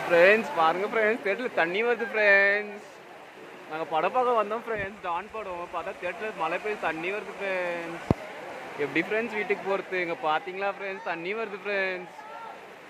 Friends பாருங்க friends தேட்டரில் தண்ணி வருது ஃப்ரெண்ட்ஸ் நாங்கள் படம் பார்க்க வந்தோம் ஃப்ரெண்ட்ஸ் டான் படம். பார்த்தா தேட்டரில் மழை பெய்யுது தண்ணி வருது ஃப்ரெண்ட்ஸ் எப்படி ஃப்ரெண்ட்ஸ் வீட்டுக்கு போகிறது இங்கே பார்த்தீங்களா ஃப்ரெண்ட்ஸ் தண்ணி வருது ஃப்ரெண்ட்ஸ்